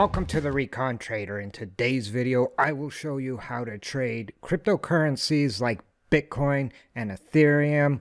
Welcome to the Recon Trader. In today's video, I will show you how to trade cryptocurrencies like Bitcoin and Ethereum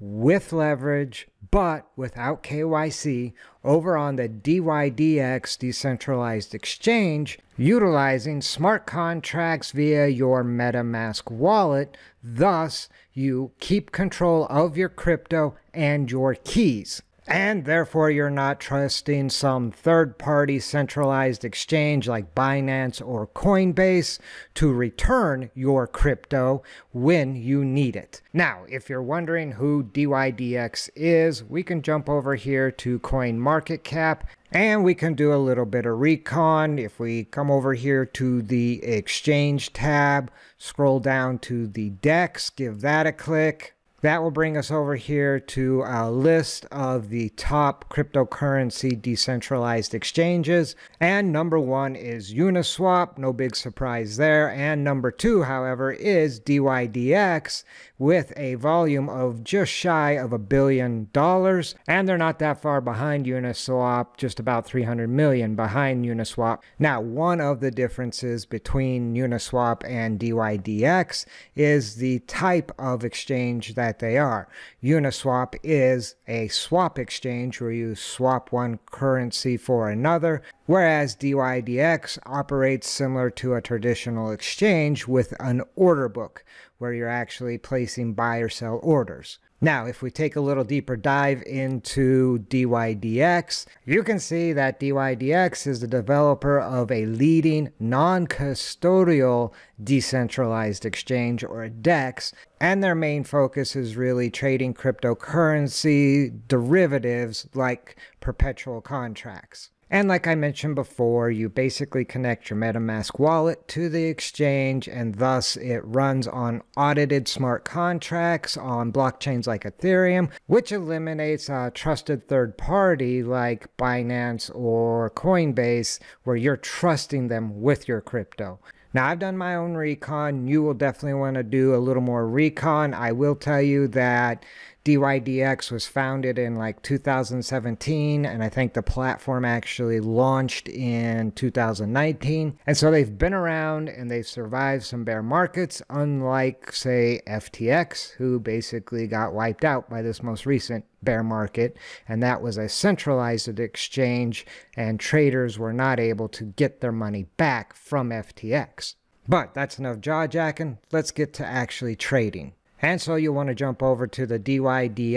with leverage, but without KYC over on the DYDX decentralized exchange utilizing smart contracts via your MetaMask wallet. Thus, you keep control of your crypto and your keys and therefore you're not trusting some third party centralized exchange like Binance or Coinbase to return your crypto when you need it. Now, if you're wondering who DYDX is, we can jump over here to CoinMarketCap and we can do a little bit of recon. If we come over here to the exchange tab, scroll down to the DEX, give that a click. That will bring us over here to a list of the top cryptocurrency decentralized exchanges. And number one is Uniswap, no big surprise there. And number two, however, is DYDX with a volume of just shy of a billion dollars. And they're not that far behind Uniswap, just about 300 million behind Uniswap. Now, one of the differences between Uniswap and DYDX is the type of exchange that that they are. Uniswap is a swap exchange where you swap one currency for another, whereas DYDX operates similar to a traditional exchange with an order book where you're actually placing buy or sell orders. Now, if we take a little deeper dive into DYDX, you can see that DYDX is the developer of a leading non-custodial decentralized exchange or a DEX, and their main focus is really trading cryptocurrency derivatives like perpetual contracts. And like I mentioned before, you basically connect your MetaMask wallet to the exchange, and thus it runs on audited smart contracts on blockchains like Ethereum, which eliminates a trusted third party like Binance or Coinbase, where you're trusting them with your crypto. Now, I've done my own recon. You will definitely want to do a little more recon. I will tell you that DYDX was founded in like 2017, and I think the platform actually launched in 2019. And so they've been around and they've survived some bear markets, unlike, say, FTX, who basically got wiped out by this most recent bear market. And that was a centralized exchange, and traders were not able to get their money back from FTX. But that's enough jaw jacking. Let's get to actually trading. And so you'll want to jump over to the dydx.exchange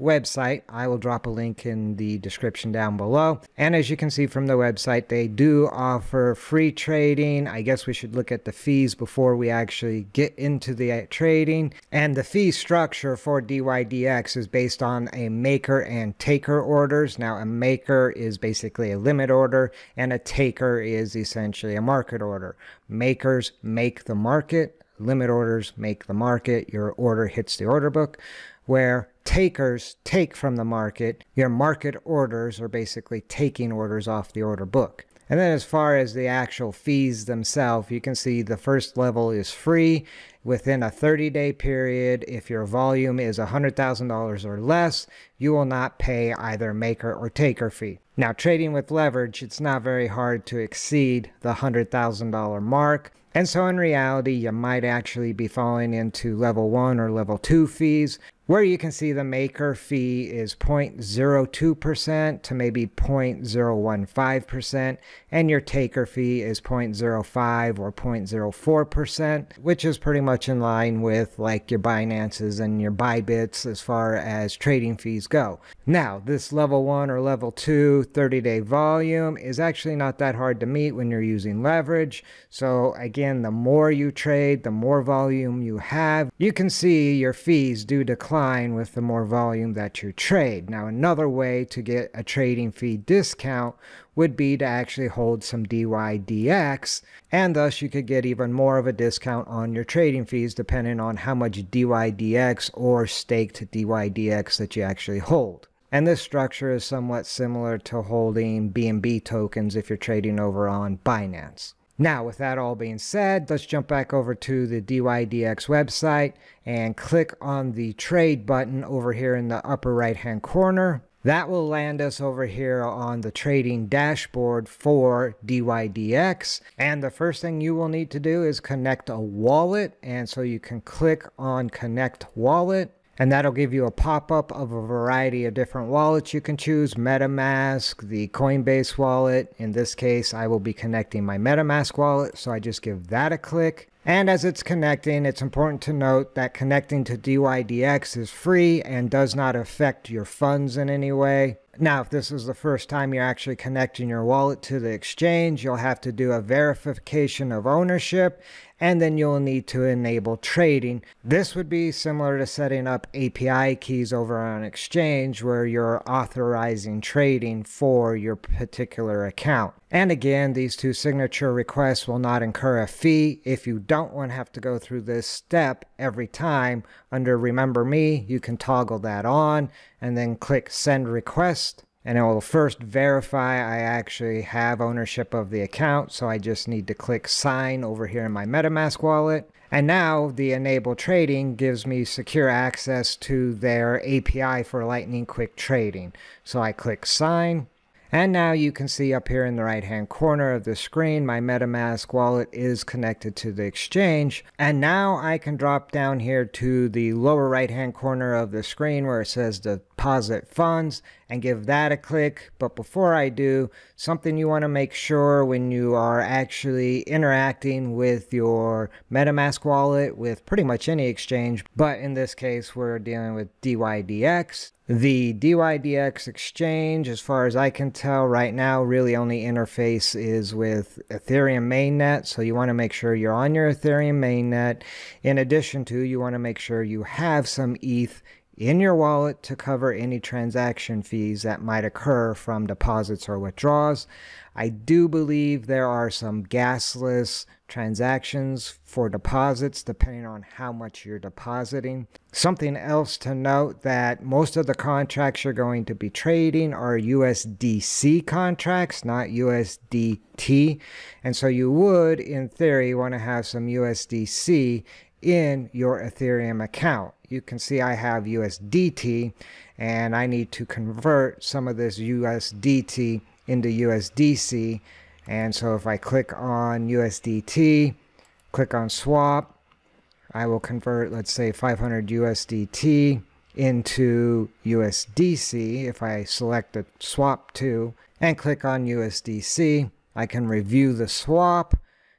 website. I will drop a link in the description down below. And as you can see from the website, they do offer free trading. I guess we should look at the fees before we actually get into the uh, trading. And the fee structure for DYDX is based on a maker and taker orders. Now, a maker is basically a limit order, and a taker is essentially a market order. Makers make the market limit orders make the market, your order hits the order book, where takers take from the market, your market orders are basically taking orders off the order book. And then as far as the actual fees themselves, you can see the first level is free within a 30 day period. If your volume is $100,000 or less, you will not pay either maker or taker fee. Now, trading with leverage, it's not very hard to exceed the $100,000 mark. And so in reality, you might actually be falling into level one or level two fees, where you can see the maker fee is 0.02% to maybe 0.015%, and your taker fee is 0.05 or 0.04%, which is pretty much in line with like your Binances and your Bybits as far as trading fees go. Now, this level one or level two 30 day volume is actually not that hard to meet when you're using leverage. So again, the more you trade, the more volume you have, you can see your fees do decline decline with the more volume that you trade. Now, another way to get a trading fee discount would be to actually hold some DYDX, and thus you could get even more of a discount on your trading fees depending on how much DYDX or staked DYDX that you actually hold. And this structure is somewhat similar to holding BNB tokens if you're trading over on Binance. Now, with that all being said, let's jump back over to the DYDX website and click on the trade button over here in the upper right hand corner. That will land us over here on the trading dashboard for DYDX. And the first thing you will need to do is connect a wallet. And so you can click on connect wallet and that'll give you a pop-up of a variety of different wallets you can choose. Metamask the coinbase wallet. In this case i will be connecting my metamask wallet so i just give that a click. And as it's connecting, it's important to note that connecting to DYDX is free and does not affect your funds in any way. Now, if this is the first time you're actually connecting your wallet to the exchange, you'll have to do a verification of ownership and then you'll need to enable trading. This would be similar to setting up API keys over on Exchange where you're authorizing trading for your particular account. And again, these two signature requests will not incur a fee. If you don't want to have to go through this step every time, under Remember Me, you can toggle that on and then click Send Request and it will first verify I actually have ownership of the account. So I just need to click sign over here in my MetaMask wallet. And now the enable trading gives me secure access to their API for Lightning Quick Trading. So I click sign and now you can see up here in the right hand corner of the screen, my MetaMask wallet is connected to the exchange. And now I can drop down here to the lower right hand corner of the screen where it says deposit funds and give that a click. But before I do, something you want to make sure when you are actually interacting with your MetaMask wallet with pretty much any exchange, but in this case, we're dealing with DYDX the DYDX exchange, as far as I can tell right now, really only interface is with Ethereum mainnet. So you want to make sure you're on your Ethereum mainnet. In addition to, you want to make sure you have some ETH in your wallet to cover any transaction fees that might occur from deposits or withdrawals. I do believe there are some gasless transactions for deposits depending on how much you're depositing. Something else to note that most of the contracts you're going to be trading are USDC contracts, not USDT. And so you would, in theory, want to have some USDC in your Ethereum account. You can see I have USDT and I need to convert some of this USDT into USDC. And so if I click on USDT, click on swap, I will convert, let's say 500 USDT into USDC. If I select the swap to and click on USDC, I can review the swap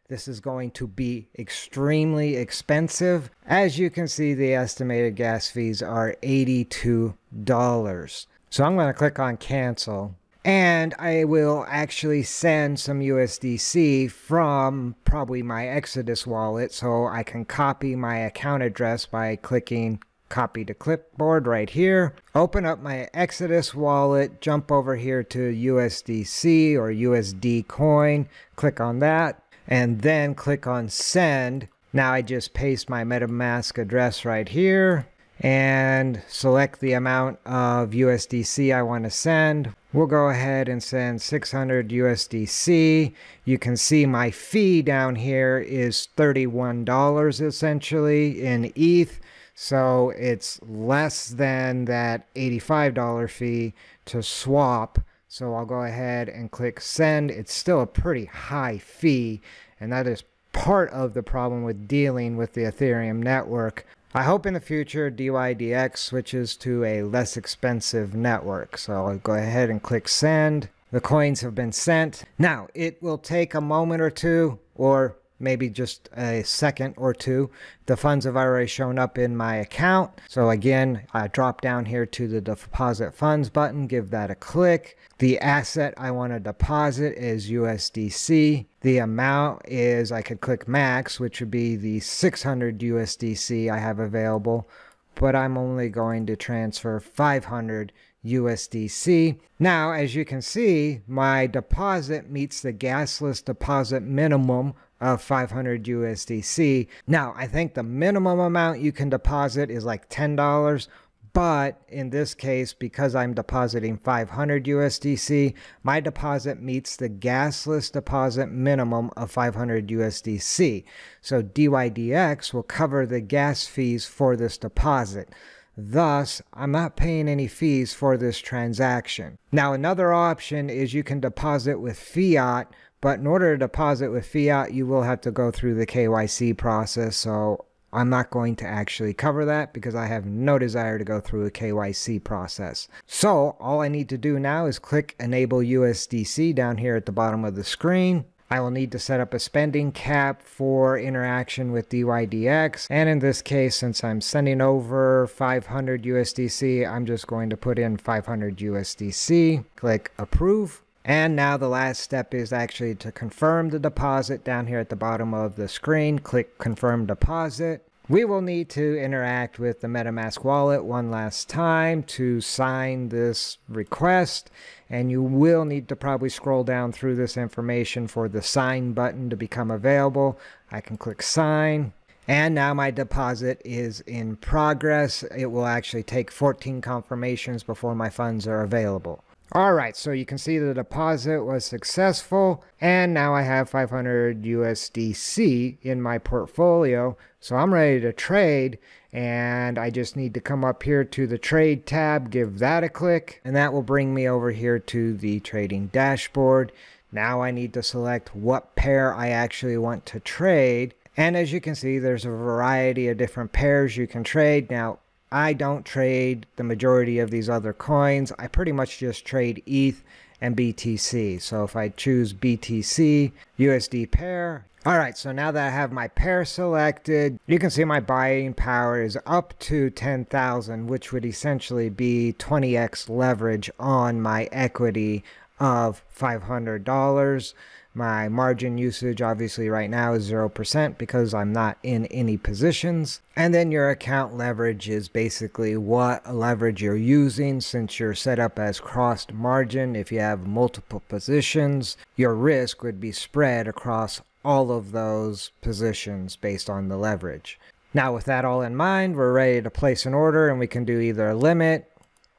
this is going to be extremely expensive. As you can see, the estimated gas fees are $82. So I'm going to click on cancel. And I will actually send some USDC from probably my Exodus wallet so I can copy my account address by clicking copy to clipboard right here. Open up my Exodus wallet, jump over here to USDC or USD coin, click on that and then click on send. Now I just paste my MetaMask address right here and select the amount of USDC I want to send. We'll go ahead and send 600 USDC. You can see my fee down here is $31 essentially in ETH. So it's less than that $85 fee to swap so I'll go ahead and click send. It's still a pretty high fee, and that is part of the problem with dealing with the Ethereum network. I hope in the future DYDX switches to a less expensive network. So I'll go ahead and click send. The coins have been sent. Now, it will take a moment or two, or maybe just a second or two. The funds have already shown up in my account. So again, I drop down here to the deposit funds button, give that a click. The asset I want to deposit is USDC. The amount is, I could click max, which would be the 600 USDC I have available, but I'm only going to transfer 500 USDC. Now, as you can see, my deposit meets the gasless deposit minimum of 500 USDC. Now, I think the minimum amount you can deposit is like $10, but in this case, because I'm depositing 500 USDC, my deposit meets the gasless deposit minimum of 500 USDC. So DYDX will cover the gas fees for this deposit. Thus, I'm not paying any fees for this transaction. Now, another option is you can deposit with fiat, but in order to deposit with fiat, you will have to go through the KYC process. So I'm not going to actually cover that because I have no desire to go through a KYC process. So all I need to do now is click enable USDC down here at the bottom of the screen. I will need to set up a spending cap for interaction with DYDX. And in this case, since I'm sending over 500 USDC, I'm just going to put in 500 USDC. Click approve. And now the last step is actually to confirm the deposit down here at the bottom of the screen. Click confirm deposit. We will need to interact with the MetaMask wallet one last time to sign this request. And you will need to probably scroll down through this information for the sign button to become available. I can click sign. And now my deposit is in progress. It will actually take 14 confirmations before my funds are available. All right, so you can see the deposit was successful, and now I have 500 USDC in my portfolio. So I'm ready to trade, and I just need to come up here to the trade tab, give that a click, and that will bring me over here to the trading dashboard. Now I need to select what pair I actually want to trade. And as you can see, there's a variety of different pairs you can trade. Now, I don't trade the majority of these other coins. I pretty much just trade ETH and BTC. So if I choose BTC, USD pair. All right, so now that I have my pair selected, you can see my buying power is up to 10,000, which would essentially be 20x leverage on my equity of $500. My margin usage obviously right now is 0% because I'm not in any positions. And then your account leverage is basically what leverage you're using since you're set up as crossed margin. If you have multiple positions, your risk would be spread across all of those positions based on the leverage. Now with that all in mind, we're ready to place an order and we can do either a limit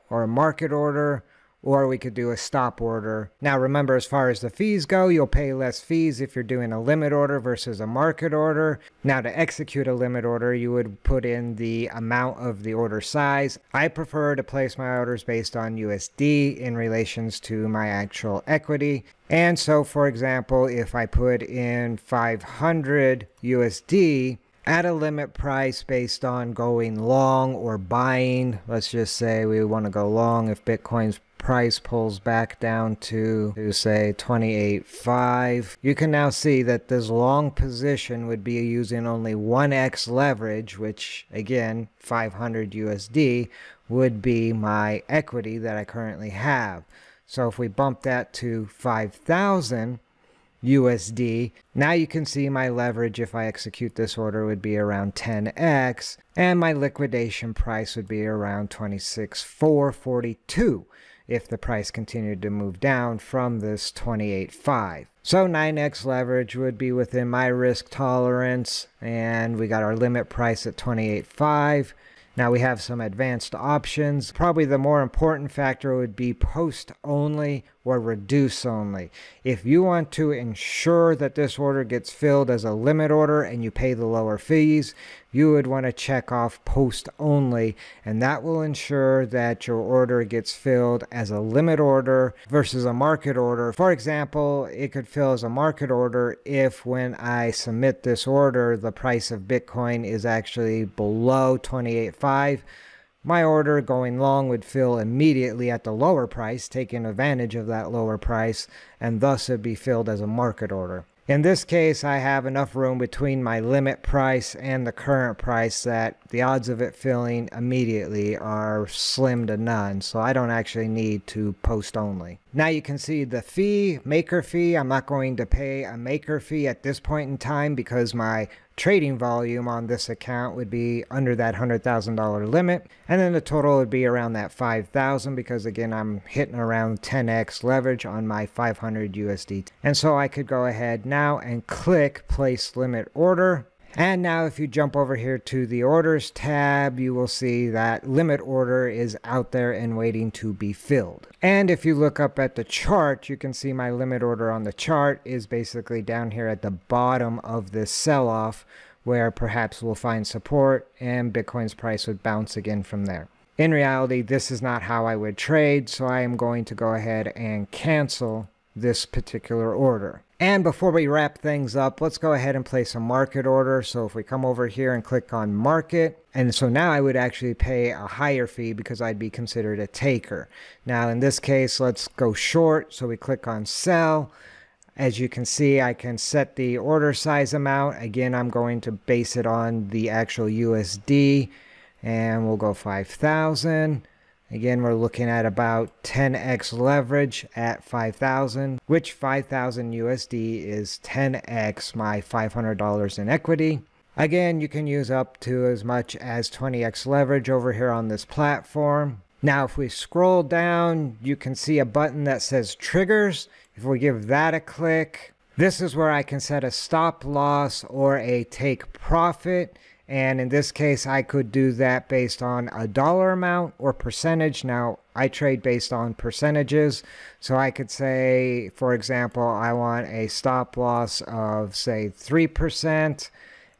or a market order or we could do a stop order. Now remember, as far as the fees go, you'll pay less fees if you're doing a limit order versus a market order. Now to execute a limit order, you would put in the amount of the order size. I prefer to place my orders based on USD in relations to my actual equity. And so, for example, if I put in 500 USD, at a limit price based on going long or buying. Let's just say we want to go long if Bitcoin's price pulls back down to, to say 28.5 you can now see that this long position would be using only 1x leverage which again 500 USD would be my equity that I currently have so if we bump that to 5000 USD. Now you can see my leverage if I execute this order would be around 10x and my liquidation price would be around 26,442 if the price continued to move down from this 28.5. So 9x leverage would be within my risk tolerance and we got our limit price at 28.5. Now we have some advanced options. Probably the more important factor would be post only or reduce only. If you want to ensure that this order gets filled as a limit order and you pay the lower fees, you would want to check off post only and that will ensure that your order gets filled as a limit order versus a market order. For example, it could fill as a market order if when I submit this order, the price of Bitcoin is actually below 28.5 my order going long would fill immediately at the lower price, taking advantage of that lower price, and thus it'd be filled as a market order. In this case, I have enough room between my limit price and the current price that the odds of it filling immediately are slim to none, so I don't actually need to post only. Now you can see the fee, maker fee. I'm not going to pay a maker fee at this point in time because my trading volume on this account would be under that $100,000 limit. And then the total would be around that 5,000 because again, I'm hitting around 10x leverage on my 500 USD. And so I could go ahead now and click place limit order. And now if you jump over here to the orders tab, you will see that limit order is out there and waiting to be filled. And if you look up at the chart, you can see my limit order on the chart is basically down here at the bottom of this sell-off where perhaps we'll find support and Bitcoin's price would bounce again from there. In reality, this is not how I would trade, so I am going to go ahead and cancel this particular order. And before we wrap things up, let's go ahead and place a market order. So if we come over here and click on market, and so now I would actually pay a higher fee because I'd be considered a taker. Now in this case, let's go short. So we click on sell. As you can see, I can set the order size amount. Again, I'm going to base it on the actual USD and we'll go 5,000. Again, we're looking at about 10x leverage at 5,000, which 5,000 USD is 10x my $500 in equity. Again, you can use up to as much as 20x leverage over here on this platform. Now, if we scroll down, you can see a button that says triggers. If we give that a click, this is where I can set a stop loss or a take profit. And in this case, I could do that based on a dollar amount or percentage. Now, I trade based on percentages. So I could say, for example, I want a stop loss of, say, 3%,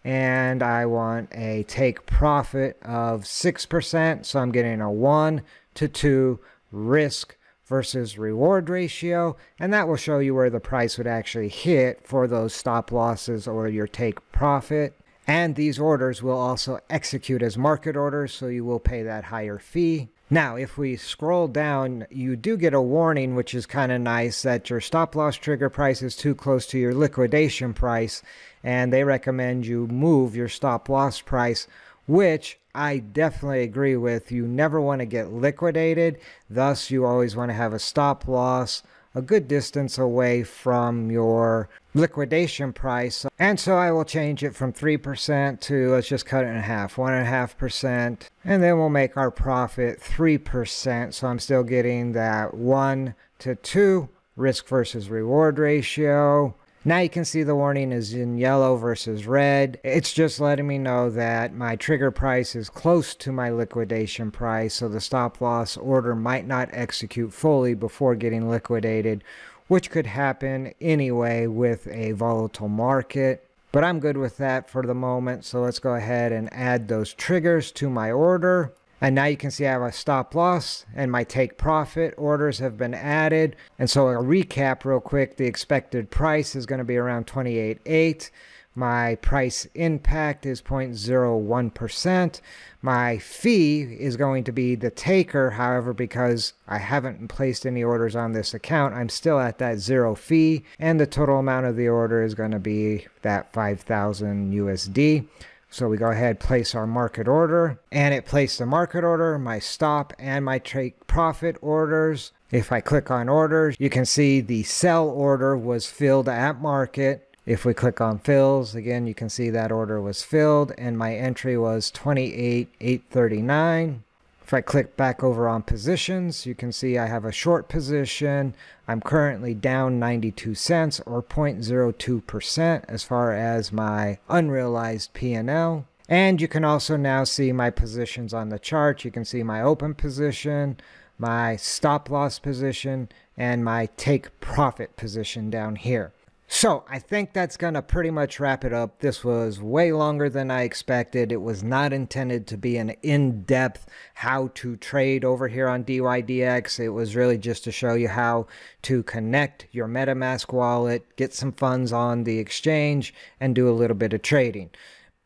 and I want a take profit of 6%. So I'm getting a 1 to 2 risk versus reward ratio, and that will show you where the price would actually hit for those stop losses or your take profit. And these orders will also execute as market orders, so you will pay that higher fee. Now, if we scroll down, you do get a warning, which is kind of nice, that your stop loss trigger price is too close to your liquidation price, and they recommend you move your stop loss price, which I definitely agree with. You never want to get liquidated, thus, you always want to have a stop loss a good distance away from your liquidation price. And so I will change it from 3% to let's just cut it in half, 1.5%. And then we'll make our profit 3%. So I'm still getting that 1 to 2 risk versus reward ratio. Now you can see the warning is in yellow versus red. It's just letting me know that my trigger price is close to my liquidation price, so the stop loss order might not execute fully before getting liquidated, which could happen anyway with a volatile market. But I'm good with that for the moment, so let's go ahead and add those triggers to my order. And now you can see I have a stop loss and my take profit orders have been added. And so a recap real quick, the expected price is going to be around 28.8. My price impact is 0.01%. My fee is going to be the taker. However, because I haven't placed any orders on this account, I'm still at that zero fee. And the total amount of the order is going to be that 5,000 USD. So we go ahead, place our market order, and it placed the market order, my stop, and my take profit orders. If I click on orders, you can see the sell order was filled at market. If we click on fills, again, you can see that order was filled and my entry was 28,839. If I click back over on positions, you can see I have a short position. I'm currently down 92 cents or 0.02% as far as my unrealized P&L. And you can also now see my positions on the chart. You can see my open position, my stop loss position, and my take profit position down here. So I think that's going to pretty much wrap it up. This was way longer than I expected. It was not intended to be an in-depth how to trade over here on DYDX. It was really just to show you how to connect your MetaMask wallet, get some funds on the exchange, and do a little bit of trading.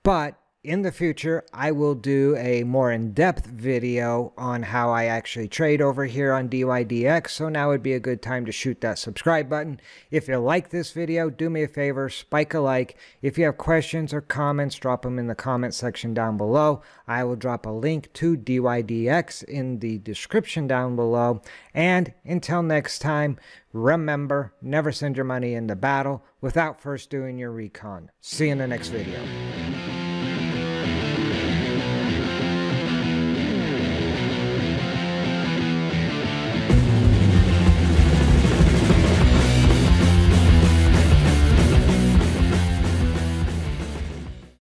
But in the future, I will do a more in-depth video on how I actually trade over here on DYDX, so now would be a good time to shoot that subscribe button. If you like this video, do me a favor, spike a like. If you have questions or comments, drop them in the comment section down below. I will drop a link to DYDX in the description down below. And until next time, remember, never send your money into battle without first doing your recon. See you in the next video.